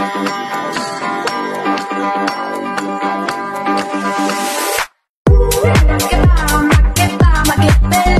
Thank